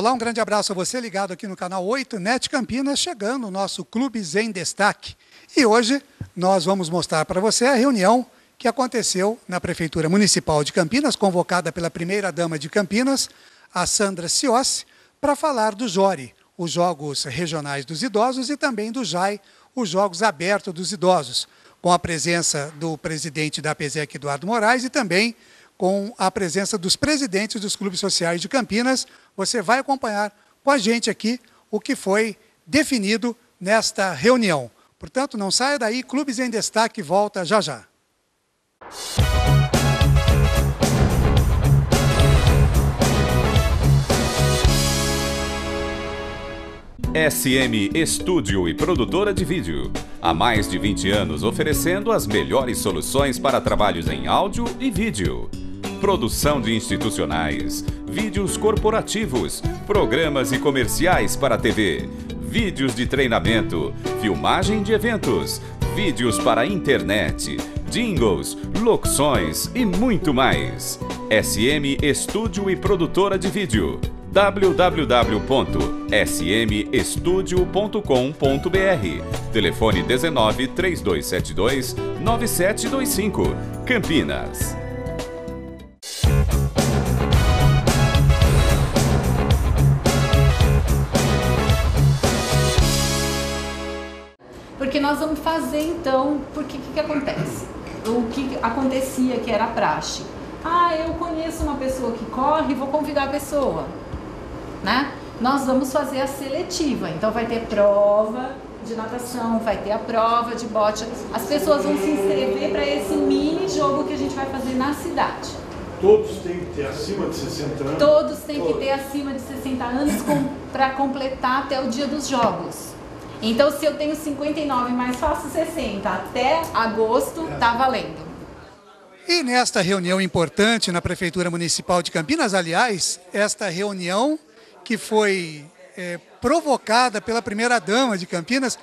Olá, um grande abraço a você ligado aqui no canal 8 Net Campinas, chegando o nosso Clubes em Destaque. E hoje nós vamos mostrar para você a reunião que aconteceu na Prefeitura Municipal de Campinas, convocada pela primeira-dama de Campinas, a Sandra Ciossi, para falar do JORI, os Jogos Regionais dos Idosos, e também do JAI, os Jogos Abertos dos Idosos, com a presença do presidente da APESEC, Eduardo Moraes, e também com a presença dos presidentes dos clubes sociais de Campinas. Você vai acompanhar com a gente aqui o que foi definido nesta reunião. Portanto, não saia daí, Clubes em Destaque volta já já. SM Estúdio e produtora de vídeo. Há mais de 20 anos oferecendo as melhores soluções para trabalhos em áudio e vídeo produção de institucionais, vídeos corporativos, programas e comerciais para a TV, vídeos de treinamento, filmagem de eventos, vídeos para internet, jingles, locuções e muito mais. SM Estúdio e Produtora de Vídeo www.smestudio.com.br Telefone 19 3272 9725 Campinas Porque nós vamos fazer então, porque o que, que acontece? O que acontecia que era praxe? Ah, eu conheço uma pessoa que corre, vou convidar a pessoa, né? Nós vamos fazer a seletiva, então vai ter prova de natação, vai ter a prova de bote. As pessoas vão se inscrever para esse mini jogo que a gente vai fazer na cidade. Todos têm que ter acima de 60 anos? Todos têm Todos. que ter acima de 60 anos para completar até o dia dos jogos. Então, se eu tenho 59, mas faço 60 até agosto, tá valendo. E nesta reunião importante na Prefeitura Municipal de Campinas, aliás, esta reunião que foi é, provocada pela primeira-dama de Campinas,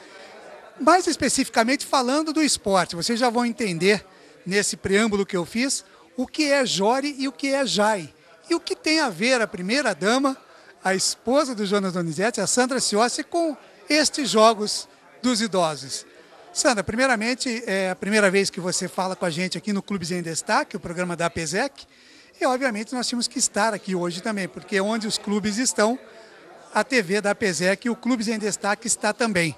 mais especificamente falando do esporte. Vocês já vão entender nesse preâmbulo que eu fiz o que é Jore e o que é Jai. E o que tem a ver a primeira-dama, a esposa do Jonas Donizete, a Sandra Ciossi, com estes Jogos dos Idosos. Sandra, primeiramente, é a primeira vez que você fala com a gente aqui no Clubes em Destaque, o programa da APESEC, e obviamente nós tínhamos que estar aqui hoje também, porque onde os clubes estão, a TV da APESEC e o Clubes em Destaque está também.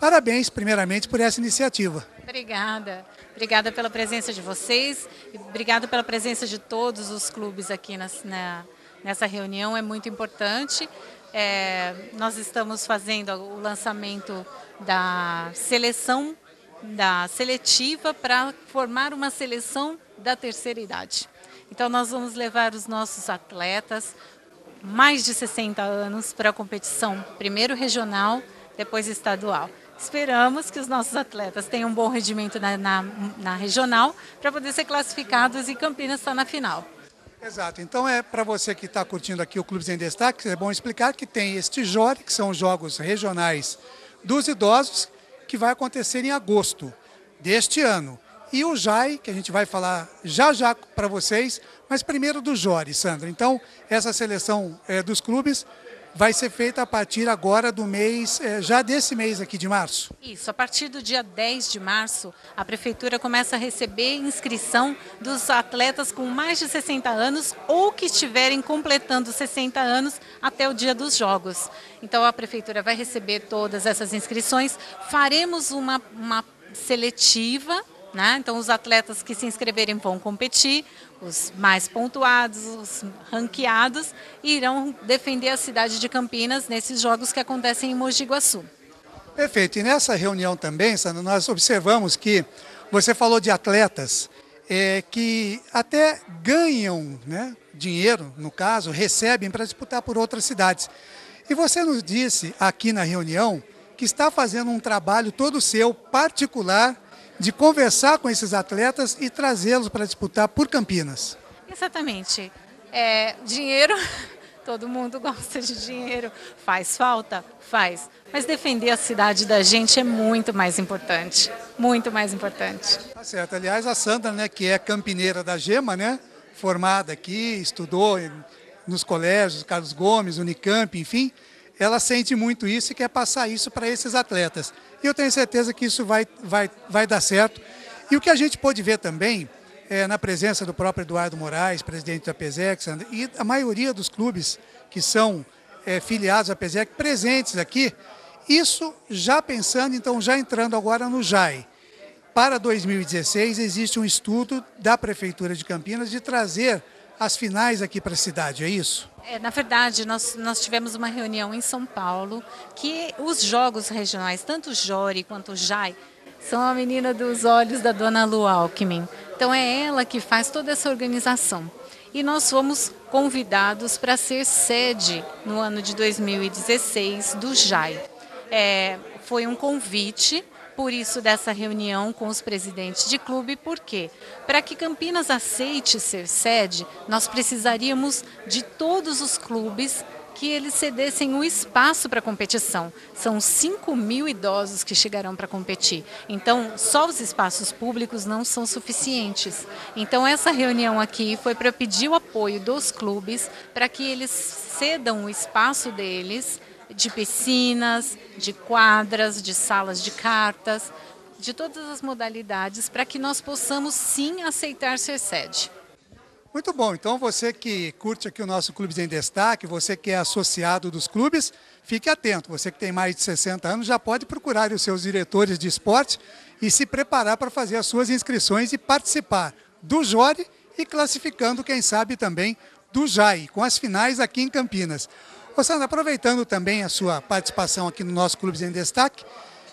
Parabéns, primeiramente, por essa iniciativa. Obrigada. Obrigada pela presença de vocês e obrigada pela presença de todos os clubes aqui nas, na, nessa reunião. É muito importante é, nós estamos fazendo o lançamento da seleção, da seletiva para formar uma seleção da terceira idade. Então nós vamos levar os nossos atletas, mais de 60 anos, para a competição, primeiro regional, depois estadual. Esperamos que os nossos atletas tenham um bom rendimento na, na, na regional para poder ser classificados e Campinas está na final. Exato. Então é para você que está curtindo aqui o Clubes em Destaque, é bom explicar que tem este JORE, que são os Jogos Regionais dos Idosos, que vai acontecer em agosto deste ano. E o JAI, que a gente vai falar já já para vocês, mas primeiro do JORE, Sandra. Então, essa seleção é, dos clubes vai ser feita a partir agora do mês, é, já desse mês aqui de março. Isso, a partir do dia 10 de março, a Prefeitura começa a receber inscrição dos atletas com mais de 60 anos ou que estiverem completando 60 anos até o dia dos Jogos. Então a Prefeitura vai receber todas essas inscrições, faremos uma, uma seletiva né? Então, os atletas que se inscreverem vão competir, os mais pontuados, os ranqueados, irão defender a cidade de Campinas nesses jogos que acontecem em Mogi Guaçu. Perfeito. E nessa reunião também, Sandra, nós observamos que você falou de atletas é, que até ganham né, dinheiro, no caso, recebem para disputar por outras cidades. E você nos disse aqui na reunião que está fazendo um trabalho todo seu, particular, de conversar com esses atletas e trazê-los para disputar por Campinas. Exatamente. É, dinheiro, todo mundo gosta de dinheiro. Faz falta? Faz. Mas defender a cidade da gente é muito mais importante. Muito mais importante. Tá certo. Aliás, a Sandra, né, que é campineira da Gema, né, formada aqui, estudou nos colégios, Carlos Gomes, Unicamp, enfim, ela sente muito isso e quer passar isso para esses atletas. E eu tenho certeza que isso vai, vai, vai dar certo. E o que a gente pôde ver também, é, na presença do próprio Eduardo Moraes, presidente da PESEC, e a maioria dos clubes que são é, filiados à PESEC presentes aqui, isso já pensando, então já entrando agora no JAI. Para 2016 existe um estudo da Prefeitura de Campinas de trazer as finais aqui para a cidade, é isso? É, na verdade, nós, nós tivemos uma reunião em São Paulo que os jogos regionais, tanto o Jori quanto o JAI, são a menina dos olhos da dona Lu Alckmin. Então é ela que faz toda essa organização. E nós fomos convidados para ser sede no ano de 2016 do JAI. É, foi um convite por isso dessa reunião com os presidentes de clube, por quê? Para que Campinas aceite ser sede, nós precisaríamos de todos os clubes que eles cedessem o espaço para competição. São 5 mil idosos que chegarão para competir. Então, só os espaços públicos não são suficientes. Então, essa reunião aqui foi para pedir o apoio dos clubes para que eles cedam o espaço deles de piscinas, de quadras, de salas de cartas, de todas as modalidades, para que nós possamos sim aceitar ser sede. Muito bom. Então, você que curte aqui o nosso Clubes em Destaque, você que é associado dos clubes, fique atento. Você que tem mais de 60 anos já pode procurar os seus diretores de esporte e se preparar para fazer as suas inscrições e participar do Jore e classificando, quem sabe, também do JAI, com as finais aqui em Campinas. Ô Sandra, aproveitando também a sua participação aqui no nosso Clubes em Destaque,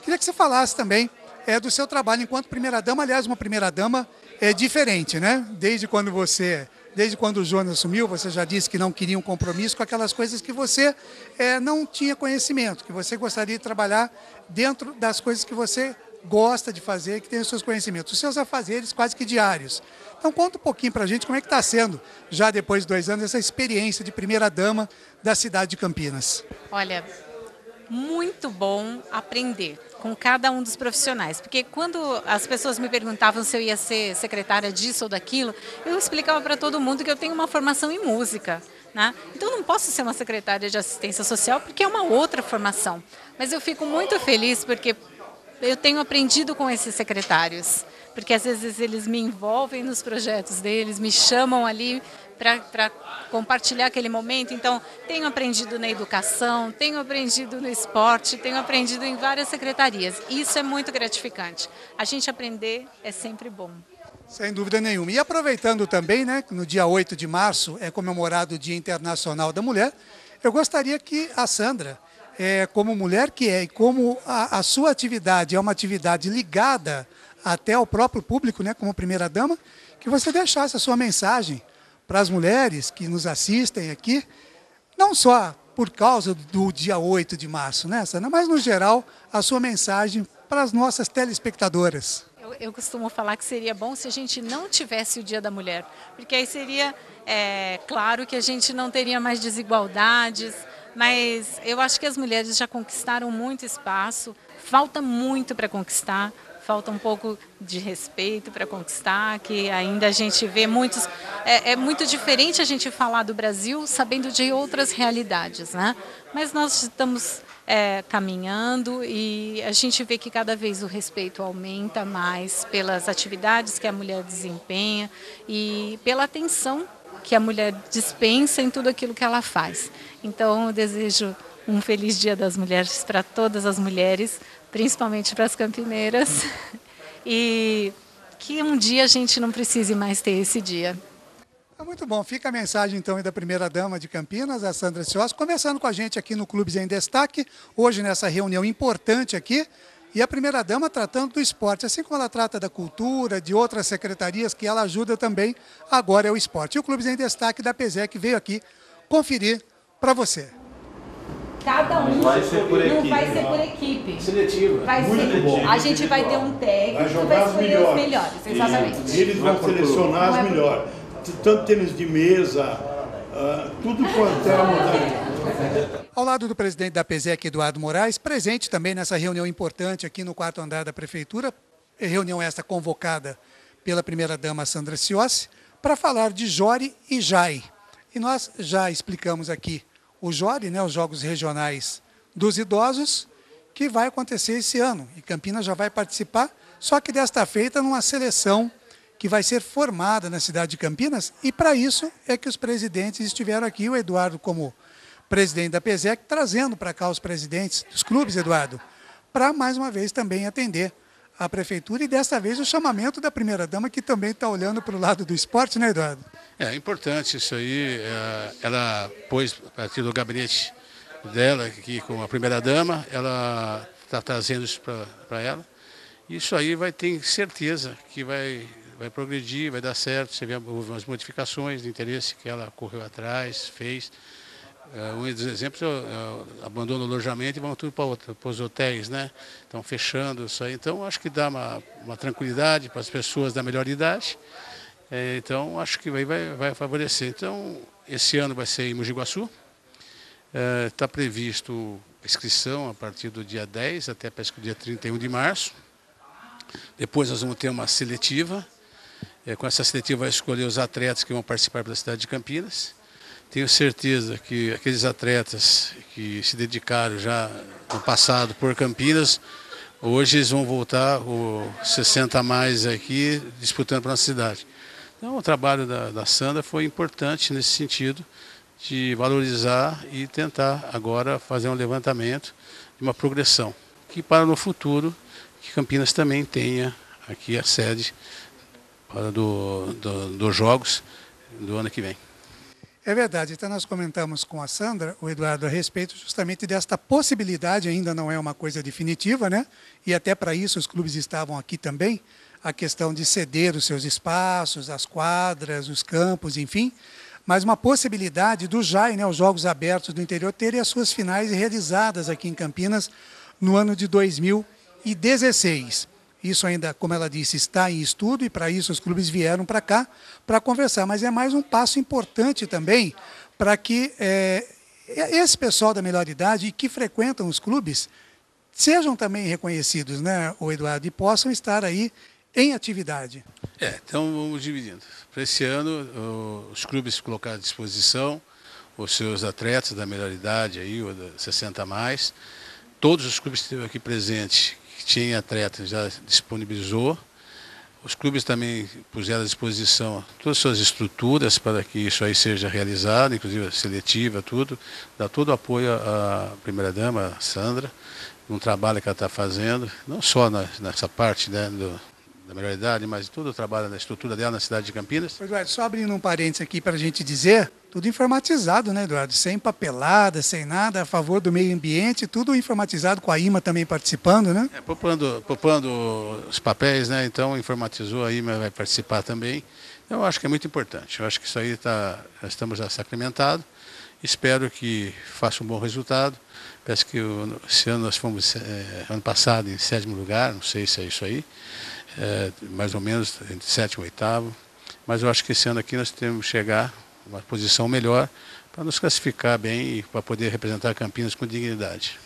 queria que você falasse também é, do seu trabalho enquanto primeira-dama. Aliás, uma primeira-dama é diferente, né? Desde quando você, desde quando o Jonas assumiu, você já disse que não queria um compromisso com aquelas coisas que você é, não tinha conhecimento, que você gostaria de trabalhar dentro das coisas que você gosta de fazer, que tem os seus conhecimentos, os seus afazeres quase que diários. Então conta um pouquinho para a gente como é que está sendo, já depois de dois anos, essa experiência de primeira-dama da cidade de Campinas. Olha, muito bom aprender com cada um dos profissionais. Porque quando as pessoas me perguntavam se eu ia ser secretária disso ou daquilo, eu explicava para todo mundo que eu tenho uma formação em música. Né? Então não posso ser uma secretária de assistência social porque é uma outra formação. Mas eu fico muito feliz porque eu tenho aprendido com esses secretários, porque às vezes eles me envolvem nos projetos deles, me chamam ali para compartilhar aquele momento. Então, tenho aprendido na educação, tenho aprendido no esporte, tenho aprendido em várias secretarias. Isso é muito gratificante. A gente aprender é sempre bom. Sem dúvida nenhuma. E aproveitando também, né, no dia 8 de março é comemorado o Dia Internacional da Mulher, eu gostaria que a Sandra, é, como mulher que é e como a, a sua atividade é uma atividade ligada até ao próprio público, né, como primeira-dama, que você deixasse a sua mensagem para as mulheres que nos assistem aqui, não só por causa do dia 8 de março, né, Sandra, mas no geral, a sua mensagem para as nossas telespectadoras. Eu, eu, costumo falar que seria bom se a gente não tivesse o Dia da Mulher, porque aí seria é, claro que a gente não teria mais desigualdades, mas eu acho que as mulheres já conquistaram muito espaço, falta muito para conquistar falta um pouco de respeito para conquistar, que ainda a gente vê muitos. É, é, muito diferente a gente falar do Brasil sabendo de outras realidades, né? Mas nós estamos é, caminhando e a gente vê que cada vez o respeito aumenta mais pelas atividades que a mulher desempenha e pela atenção que a mulher dispensa em tudo aquilo que ela faz. Então, eu desejo um feliz Dia das Mulheres para todas as mulheres principalmente para as campineiras, e que um dia a gente não precise mais ter esse dia. É muito bom. Fica a mensagem, então, da primeira-dama de Campinas, a Sandra Cios, conversando com a gente aqui no Clubes em Destaque, hoje nessa reunião importante aqui, e a primeira-dama tratando do esporte, assim como ela trata da cultura, de outras secretarias que ela ajuda também, agora é o esporte. E o Clubes em Destaque da PESEC veio aqui conferir para você. Cada um vai ser por não equipe. vai ser por equipe. Seletiva. Vai Muito ser, bom. a gente vai ter um técnico Vai que jogar vai as escolher melhores. os melhores, exatamente. E eles vão selecionar Não é melhores. Tanto tênis de mesa, ah, tudo quanto é a modalidade. Ao lado do presidente da PESEC, Eduardo Moraes, presente também nessa reunião importante aqui no quarto andar da Prefeitura, reunião esta convocada pela primeira-dama Sandra Ciossi, para falar de Jore e Jai. E nós já explicamos aqui o JORE, né, os Jogos Regionais dos Idosos, que vai acontecer esse ano. E Campinas já vai participar, só que desta feita numa seleção que vai ser formada na cidade de Campinas, e para isso é que os presidentes estiveram aqui, o Eduardo como presidente da PESEC, trazendo para cá os presidentes dos clubes, Eduardo, para mais uma vez também atender a prefeitura e desta vez o chamamento da primeira-dama, que também está olhando para o lado do esporte, né, Eduardo? É importante isso aí. É, ela pôs, a partir do gabinete dela, aqui com a primeira-dama, ela está trazendo isso para ela. Isso aí vai ter certeza que vai, vai progredir, vai dar certo. Você vê umas modificações de interesse que ela correu atrás, fez. É, um dos exemplos é, abandono o alojamento e vão tudo para os hotéis, né? Estão fechando isso aí. Então, acho que dá uma, uma tranquilidade para as pessoas da melhor idade. É, então, acho que vai, vai, vai favorecer. Então, esse ano vai ser em Mogi Guaçu. Está é, previsto a inscrição a partir do dia 10 até parece que o dia 31 de março. Depois nós vamos ter uma seletiva. É, com essa seletiva vai escolher os atletas que vão participar da cidade de Campinas. Tenho certeza que aqueles atletas que se dedicaram já no passado por Campinas, hoje eles vão voltar o 60 a mais aqui disputando para a cidade. Então o trabalho da, da Sandra foi importante nesse sentido de valorizar e tentar agora fazer um levantamento de uma progressão que para no futuro que Campinas também tenha aqui a sede para do, do, dos jogos do ano que vem. É verdade. Então, nós comentamos com a Sandra, o Eduardo, a respeito justamente desta possibilidade, ainda não é uma coisa definitiva, né? E até para isso os clubes estavam aqui também, a questão de ceder os seus espaços, as quadras, os campos, enfim. Mas uma possibilidade do JAI, né, os Jogos Abertos do Interior, terem as suas finais realizadas aqui em Campinas no ano de 2016. Isso ainda, como ela disse, está em estudo e para isso os clubes vieram para cá para conversar. Mas é mais um passo importante também para que é, esse pessoal da melhor idade que frequentam os clubes sejam também reconhecidos, né, o Eduardo, e possam estar aí em atividade. É, então vamos dividindo. Para esse ano, os clubes colocaram à disposição os seus atletas da melhor idade, aí, ou da 60 a mais. Todos os clubes que esteve aqui presentes tinha atleta, já disponibilizou. Os clubes também puseram à disposição todas as suas estruturas para que isso aí seja realizado, inclusive a seletiva, tudo. Dá todo o apoio à primeira-dama, Sandra, no trabalho que ela está fazendo, não só nessa parte né, do, da melhor idade, mas todo o trabalho da estrutura dela na cidade de Campinas. Eduardo, só abrindo um parênteses aqui para a gente dizer, tudo informatizado, né, Eduardo? Sem papelada, sem nada, a favor do meio ambiente, tudo informatizado, com a IMA também participando, né? É, poupando, poupando os papéis, né? Então informatizou, a IMA vai participar também. Eu acho que é muito importante. Eu acho que isso aí está, já estamos já sacramentado. Espero que faça um bom resultado. Peço que esse ano nós fomos, é, ano passado, em sétimo lugar, não sei se é isso aí é, mais ou menos entre sétimo e oitavo. Mas eu acho que esse ano aqui nós temos que chegar uma posição melhor para nos classificar bem e para poder representar Campinas com dignidade.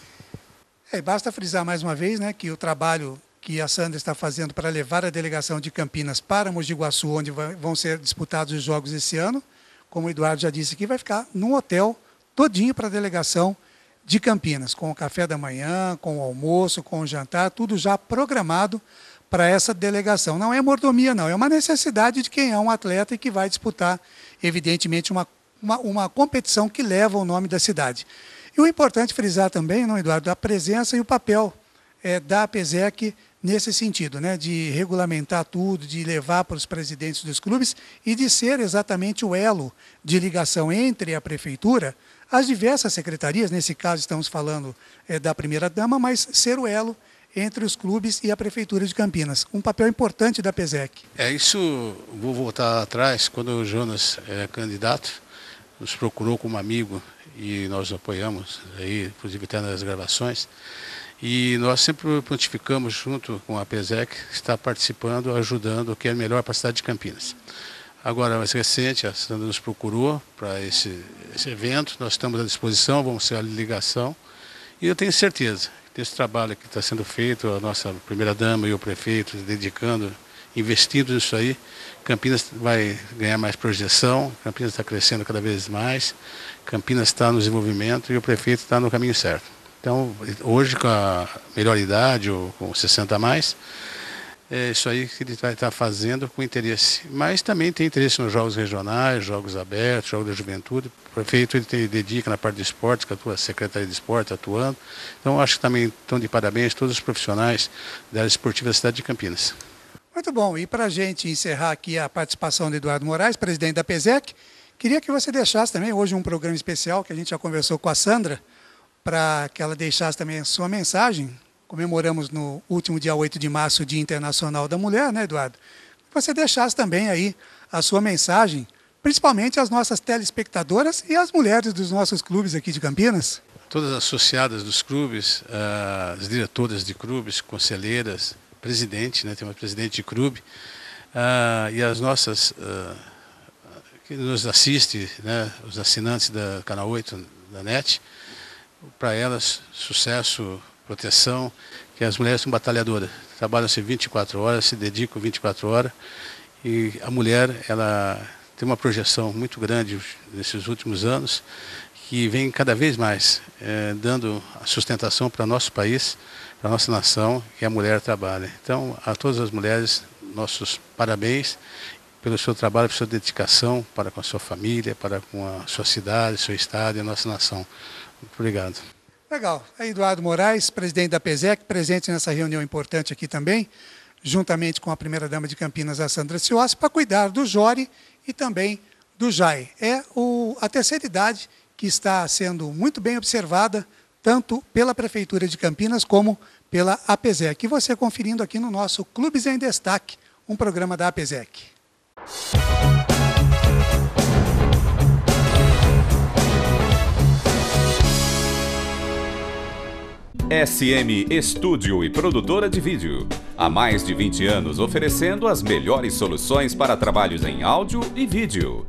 É, basta frisar mais uma vez né, que o trabalho que a Sandra está fazendo para levar a delegação de Campinas para Mogi Guaçu, onde vão ser disputados os jogos esse ano, como o Eduardo já disse aqui, vai ficar num hotel todinho para a delegação de Campinas, com o café da manhã, com o almoço, com o jantar, tudo já programado para essa delegação. Não é mordomia, não, é uma necessidade de quem é um atleta e que vai disputar, evidentemente, uma, uma, uma competição que leva o nome da cidade. E o importante frisar também, não, Eduardo, a presença e o papel é, da APESEC nesse sentido, né, de regulamentar tudo, de levar para os presidentes dos clubes e de ser exatamente o elo de ligação entre a prefeitura, as diversas secretarias, nesse caso estamos falando é, da primeira-dama, mas ser o elo entre os clubes e a Prefeitura de Campinas. Um papel importante da PESEC. É isso, vou voltar atrás, quando o Jonas é candidato, nos procurou como amigo e nós apoiamos, aí, inclusive até nas gravações. E nós sempre prontificamos, junto com a PESEC, estar participando, ajudando o que é melhor para a cidade de Campinas. Agora, mais recente, a Sandra nos procurou para esse, esse evento, nós estamos à disposição, vamos ser a ligação. E eu tenho certeza esse trabalho que está sendo feito, a nossa primeira-dama e o prefeito dedicando investindo nisso aí, Campinas vai ganhar mais projeção, Campinas está crescendo cada vez mais, Campinas está no desenvolvimento e o prefeito está no caminho certo. Então, hoje, com a melhor idade, ou com 60 a mais, é isso aí que ele vai estar fazendo com interesse. Mas também tem interesse nos jogos regionais, jogos abertos, jogos da juventude. O prefeito ele tem, dedica na parte de esporte, com a tua Secretaria de Esporte atuando. Então, acho que também estão de parabéns todos os profissionais da área esportiva da cidade de Campinas. Muito bom. E para a gente encerrar aqui a participação do Eduardo Moraes, presidente da PESEC, queria que você deixasse também hoje um programa especial que a gente já conversou com a Sandra, para que ela deixasse também a sua mensagem. Comemoramos no último dia 8 de março o Dia Internacional da Mulher, né, Eduardo? Que você deixasse também aí a sua mensagem, principalmente às nossas telespectadoras e às mulheres dos nossos clubes aqui de Campinas. Todas as associadas dos clubes, ah, as diretoras de clubes, conselheiras, presidente, né, uma presidente de clube, uh, e as nossas, uh, que nos assiste, né, os assinantes da Canal 8, da NET, para elas, sucesso, proteção, que as mulheres são batalhadoras, trabalham-se 24 horas, se dedicam 24 horas, e a mulher, ela tem uma projeção muito grande nesses últimos anos, que vem cada vez mais eh, dando sustentação para nosso país, para nossa nação, que a mulher trabalha. Então, a todas as mulheres, nossos parabéns pelo seu trabalho, pela sua dedicação para com a sua família, para com a sua cidade, seu estado e a nossa nação. Muito obrigado. Legal. É Eduardo Moraes, presidente da PESEC, presente nessa reunião importante aqui também, juntamente com a primeira-dama de Campinas, a Sandra Ciossi, para cuidar do Jori e também do JAI. É o, a terceira idade que está sendo muito bem observada tanto pela Prefeitura de Campinas como pela APESEC. E você conferindo aqui no nosso Clubes em Destaque, um programa da APESEC. SM Estúdio e produtora de vídeo. Há mais de 20 anos oferecendo as melhores soluções para trabalhos em áudio e vídeo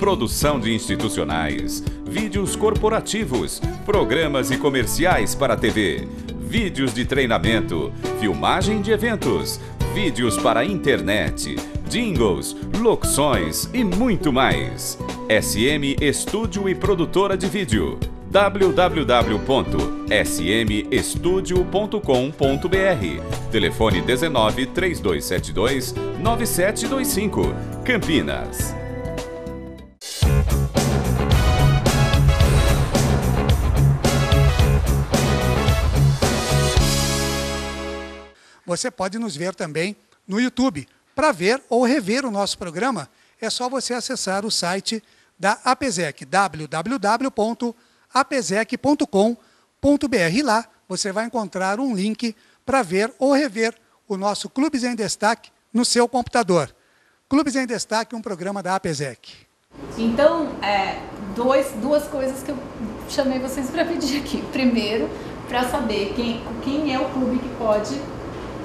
produção de institucionais, vídeos corporativos, programas e comerciais para TV, vídeos de treinamento, filmagem de eventos, vídeos para internet, jingles, locuções e muito mais. SM Estúdio e Produtora de Vídeo www.smestudio.com.br Telefone 19 3272 9725 Campinas. Você pode nos ver também no YouTube. Para ver ou rever o nosso programa, é só você acessar o site da APESEC, www.apesec.com.br. Lá você vai encontrar um link para ver ou rever o nosso Clubes em Destaque no seu computador. Clubes em Destaque, um programa da APESEC. Então, é, dois, duas coisas que eu chamei vocês para pedir aqui. Primeiro, para saber quem, quem é o clube que pode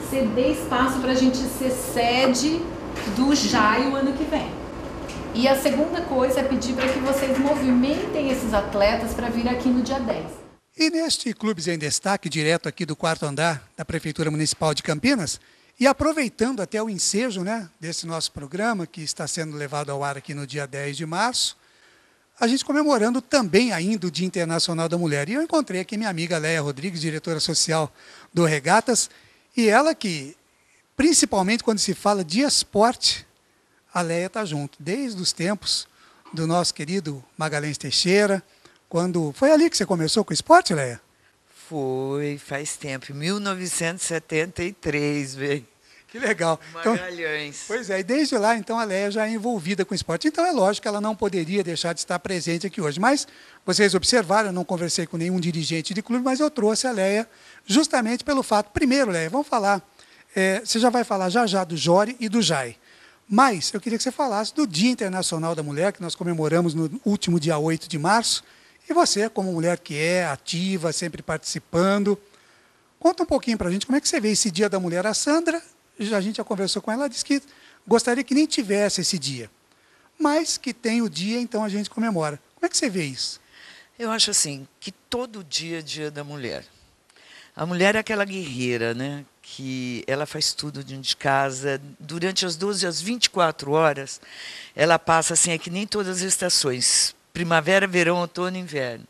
ceder espaço para a gente ser sede do JAI o ano que vem. E a segunda coisa é pedir para que vocês movimentem esses atletas para vir aqui no dia 10. E neste Clubes em Destaque, direto aqui do quarto andar da Prefeitura Municipal de Campinas, e aproveitando até o ensejo né, desse nosso programa, que está sendo levado ao ar aqui no dia 10 de março, a gente comemorando também ainda o Dia Internacional da Mulher. E eu encontrei aqui minha amiga Leia Rodrigues, diretora social do Regatas, e ela que, principalmente quando se fala de esporte, a Leia está junto, desde os tempos do nosso querido Magalhães Teixeira, quando... Foi ali que você começou com o esporte, Leia? Foi, faz tempo, 1973, velho. Que legal. Magalhães. Então, pois é, e desde lá, então, a Leia já é envolvida com o esporte. Então, é lógico que ela não poderia deixar de estar presente aqui hoje. Mas, vocês observaram, eu não conversei com nenhum dirigente de clube, mas eu trouxe a Leia justamente pelo fato. Primeiro, Leia, vamos falar. É, você já vai falar já já do Jore e do Jai. Mas eu queria que você falasse do Dia Internacional da Mulher, que nós comemoramos no último dia 8 de março. E você, como mulher que é ativa, sempre participando, conta um pouquinho para a gente como é que você vê esse Dia da Mulher. A Sandra, a gente já conversou com ela, ela disse que gostaria que nem tivesse esse dia, mas que tem o dia, então a gente comemora. Como é que você vê isso? Eu acho assim, que todo dia é dia da mulher. A mulher é aquela guerreira, né? Que ela faz tudo de casa. Durante as 12 às 24 horas, ela passa assim, é que nem todas as estações: primavera, verão, outono, inverno.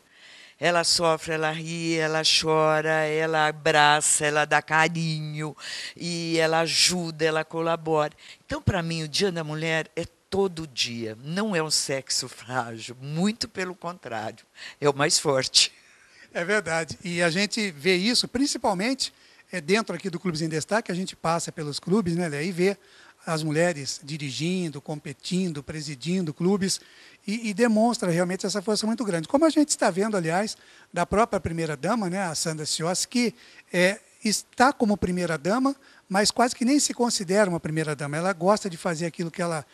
Ela sofre, ela ri, ela chora, ela abraça, ela dá carinho e ela ajuda, ela colabora. Então, para mim, o Dia da Mulher é todo dia. Não é um sexo frágil, muito pelo contrário, é o mais forte. É verdade. E a gente vê isso principalmente é, dentro aqui do Clubes em Destaque, a gente passa pelos clubes né, e vê as mulheres dirigindo, competindo, presidindo clubes e, e, demonstra realmente essa força muito grande. Como a gente está vendo, aliás, da própria primeira-dama, né, a Sandra Cios, que é, está como primeira-dama, mas quase que nem se considera uma primeira-dama. Ela gosta de fazer aquilo que ela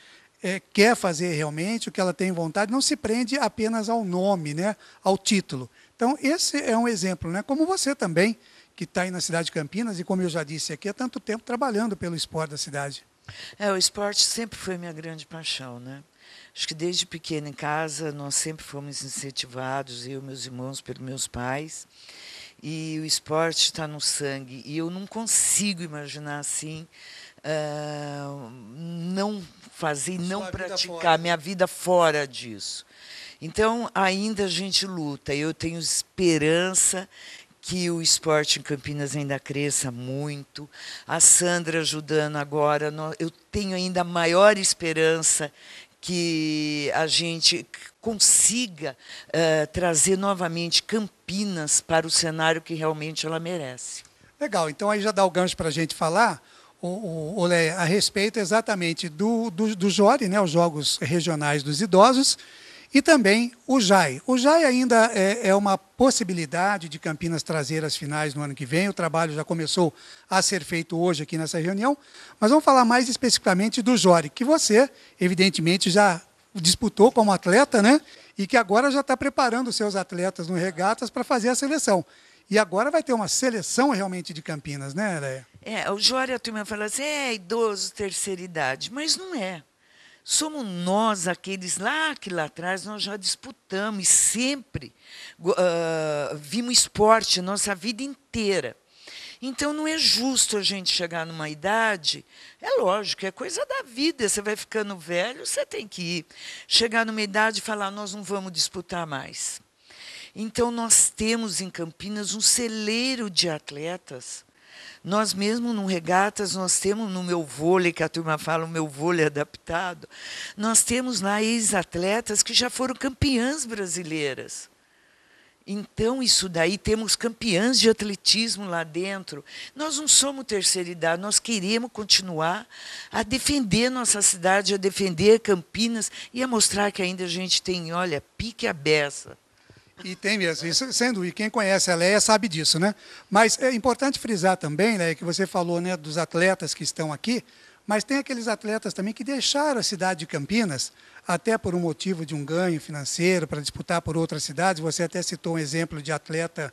é, quer fazer realmente, o que ela tem vontade, não se prende apenas ao nome, né, ao título. Então, esse é um exemplo, né, como você também, que está aí na cidade de Campinas, e como eu já disse aqui, há tanto tempo trabalhando pelo esporte da cidade. É, o esporte sempre foi minha grande paixão, né? Acho que desde pequena em casa nós sempre fomos incentivados, eu e meus irmãos, pelos meus pais. E o esporte está no sangue. E eu não consigo imaginar assim, uh, não fazer, não praticar minha vida fora disso. Então, ainda a gente luta. Eu tenho esperança que o esporte em Campinas ainda cresça muito. A Sandra ajudando agora, eu tenho ainda maior esperança que a gente consiga uh, trazer novamente Campinas para o cenário que realmente ela merece. Legal, então aí já dá o gancho para a gente falar, o, o, a respeito exatamente do, do, do JORI, né, os Jogos Regionais dos Idosos, e também o JAI. O JAI ainda é, é, uma possibilidade de Campinas trazer as finais no ano que vem. O trabalho já começou a ser feito hoje aqui nessa reunião. Mas vamos falar mais especificamente do JORI, que você, evidentemente, já disputou como atleta, né? E que agora já está preparando seus atletas no regatas para fazer a seleção. E agora vai ter uma seleção realmente de Campinas, né, Leia? É, o Jóri, a turma fala assim, é idoso, terceira idade, mas não é. Somos nós aqueles lá que lá atrás nós já disputamos e sempre uh, vimos esporte nossa vida inteira. Então não é justo a gente chegar numa idade, é lógico, é coisa da vida, você vai ficando velho, você tem que ir. Chegar numa idade e falar, nós não vamos disputar mais. Então nós temos em Campinas um celeiro de atletas nós mesmo no regatas, nós temos no meu vôlei, que a turma fala o meu vôlei adaptado, nós temos lá ex-atletas que já foram campeãs brasileiras. Então, isso daí, temos campeãs de atletismo lá dentro. Nós não somos terceira idade, nós queremos continuar a defender nossa cidade, a defender Campinas e a mostrar que ainda a gente tem, olha, pique a beça. E tem mesmo, isso, sendo, e quem conhece a Leia sabe disso, né? Mas é importante frisar também, Leia, que você falou né, dos atletas que estão aqui, mas tem aqueles atletas também que deixaram a cidade de Campinas, até por um motivo de um ganho financeiro, para disputar por outras cidades. Você até citou um exemplo de atleta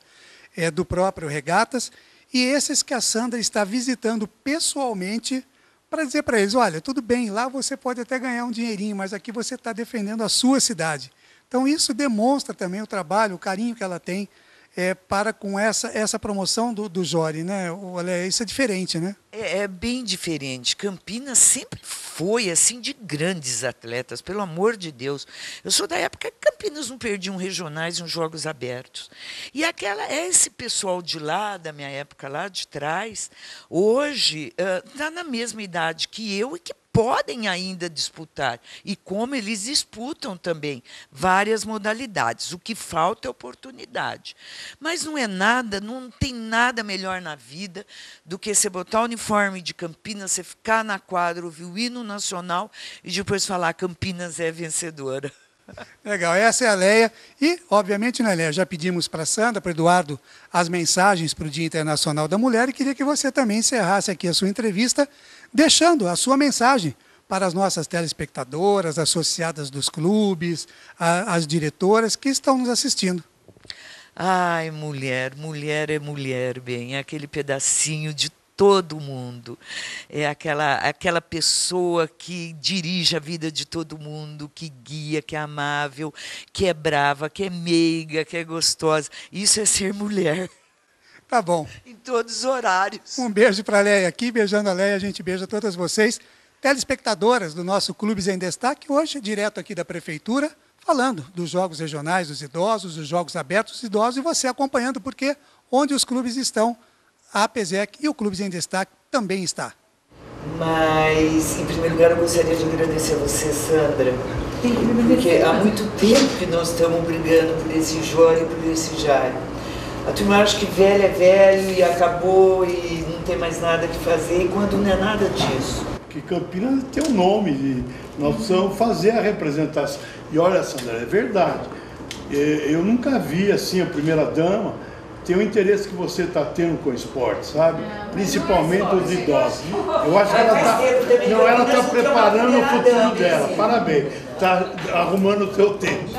é, do próprio Regatas, e esses que a Sandra está visitando pessoalmente para dizer para eles: olha, tudo bem, lá você pode até ganhar um dinheirinho, mas aqui você está defendendo a sua cidade. Então, isso demonstra também o trabalho, o carinho que ela tem é, para com essa, essa promoção do, do Jori, né? Olha, isso é diferente, né? É, é, bem diferente. Campinas sempre foi assim de grandes atletas, pelo amor de Deus. Eu sou da época que Campinas não perdiam regionais e uns jogos abertos. E aquela esse pessoal de lá, da minha época lá de trás, hoje está uh, na mesma idade que eu e que podem ainda disputar e como eles disputam também várias modalidades. O que falta é oportunidade. Mas não é nada, não tem nada melhor na vida do que você botar o uniforme de Campinas, você ficar na quadra, ouvir o hino nacional e depois falar Campinas é vencedora. Legal, essa é a Leia. E, obviamente, né, Leia, já pedimos para a Sandra, para o Eduardo, as mensagens para o Dia Internacional da Mulher e queria que você também encerrasse aqui a sua entrevista deixando a sua mensagem para as nossas telespectadoras, associadas dos clubes, a, as diretoras que estão nos assistindo. Ai, mulher, mulher é mulher, bem, é aquele pedacinho de todo mundo. É aquela, aquela pessoa que dirige a vida de todo mundo, que guia, que é amável, que é brava, que é meiga, que é gostosa. Isso é ser mulher. Tá bom. Em todos os horários. Um beijo para a Leia aqui, beijando a Leia, a gente beija todas vocês. Telespectadoras do nosso Clubes em Destaque, hoje direto aqui da Prefeitura, falando dos jogos regionais dos idosos, dos jogos abertos dos idosos, e você acompanhando, porque onde os clubes estão, a APESEC e o Clubes em Destaque também está. Mas, em primeiro lugar, eu gostaria de agradecer a você, Sandra, porque há muito tempo que nós estamos brigando por esse Jório e por esse Jairo. A turma acha que velho é velho e acabou e não tem mais nada que fazer, quando não é nada disso. Que Campinas tem um nome, e nós precisamos fazer a representação. E olha, Sandra, é verdade. Eu nunca vi assim a primeira dama ter o interesse que você está tendo com o esporte, sabe? Principalmente os idosos. Eu acho que ela está não, ela tá preparando o futuro dela. Parabéns. Está arrumando o seu tempo.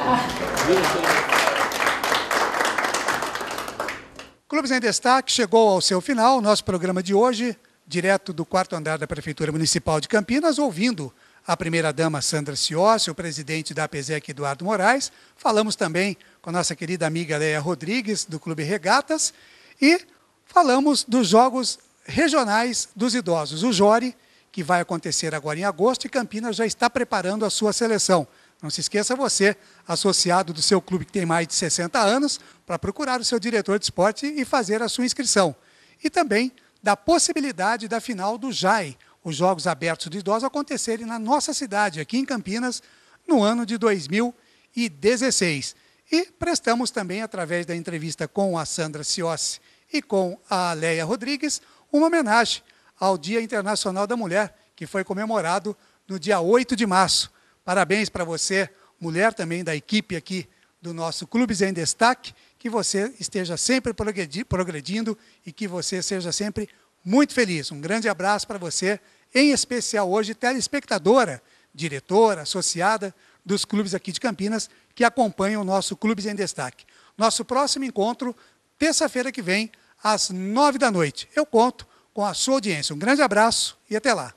Clubes em Destaque chegou ao seu final, nosso programa de hoje, direto do quarto andar da Prefeitura Municipal de Campinas, ouvindo a primeira-dama Sandra Ciossi, o presidente da APESEC Eduardo Moraes. Falamos também com a nossa querida amiga Leia Rodrigues, do Clube Regatas, e falamos dos Jogos Regionais dos Idosos, o JORI, que vai acontecer agora em agosto, e Campinas já está preparando a sua seleção. Não se esqueça você, associado do seu clube que tem mais de 60 anos, para procurar o seu diretor de esporte e fazer a sua inscrição. E também da possibilidade da final do JAI, os Jogos Abertos de Idosos, acontecerem na nossa cidade, aqui em Campinas, no ano de 2016. E prestamos também, através da entrevista com a Sandra Ciossi e com a Leia Rodrigues, uma homenagem ao Dia Internacional da Mulher, que foi comemorado no dia 8 de março. Parabéns para você, mulher também da equipe aqui do nosso Clubes em Destaque, que você esteja sempre progredindo e que você seja sempre muito feliz. Um grande abraço para você, em especial hoje, telespectadora, diretora, associada dos clubes aqui de Campinas, que acompanham o nosso Clubes em Destaque. Nosso próximo encontro, terça-feira que vem, às nove da noite. Eu conto com a sua audiência. Um grande abraço e até lá.